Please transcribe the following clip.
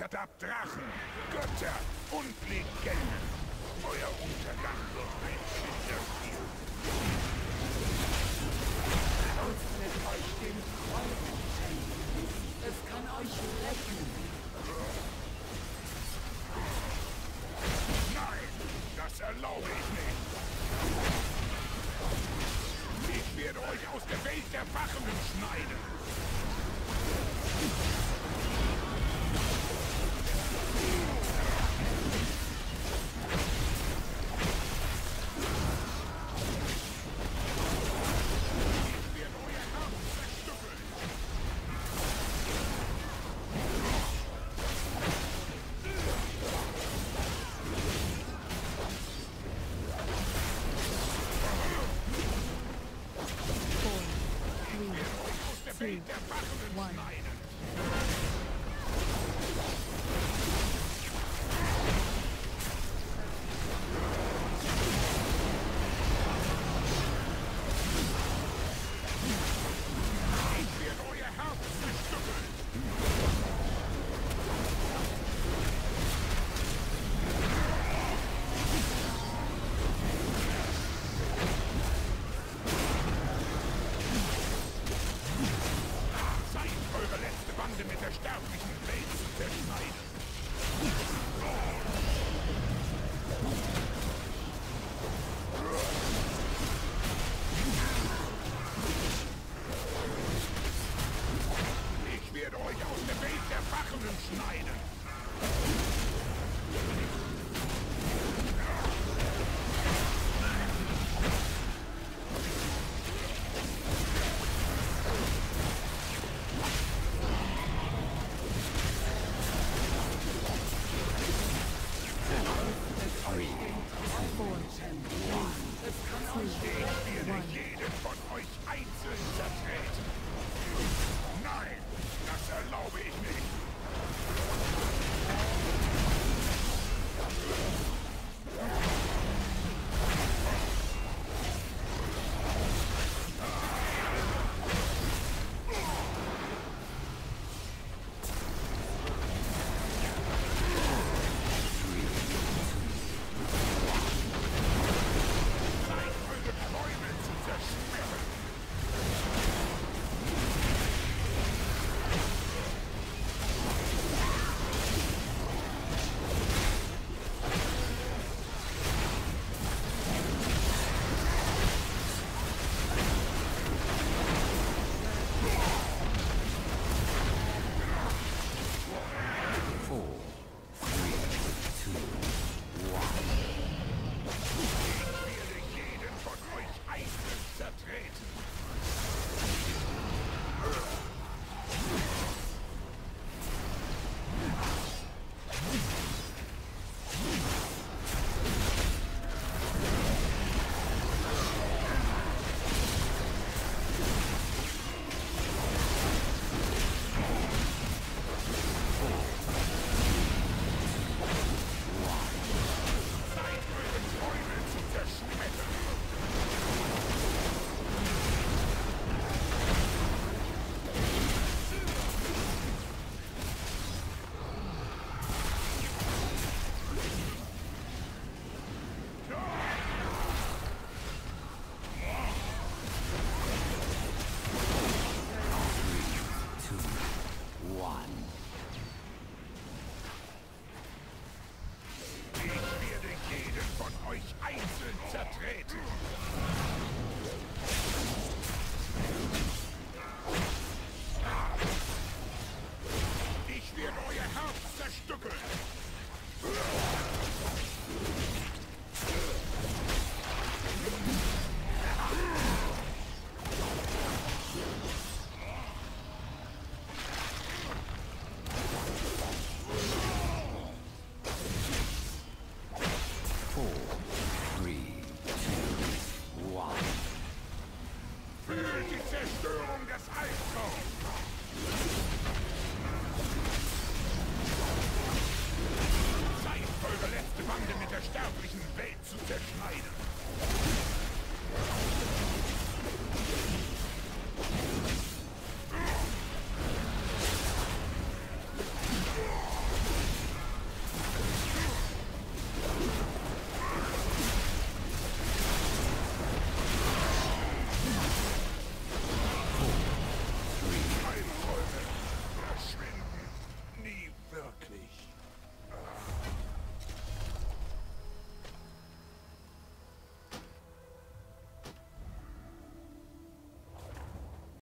verderbt Drachen, Götter und Legenden. Euer Untergang wird ein Kinderspiel. Öffnet euch dem Freuden. Es kann euch retten. Nein, das erlaube ich nicht. Ich werde euch aus der Welt der Wachenden schneiden. Three, one. Leute mit erstaunlichen Blades zerschneiden. Ich werde jeden von euch einzeln zertreten. Nein, das erlaube ich nicht. euch einzeln zertreten! Ich werde euer Herz zerstückeln! four.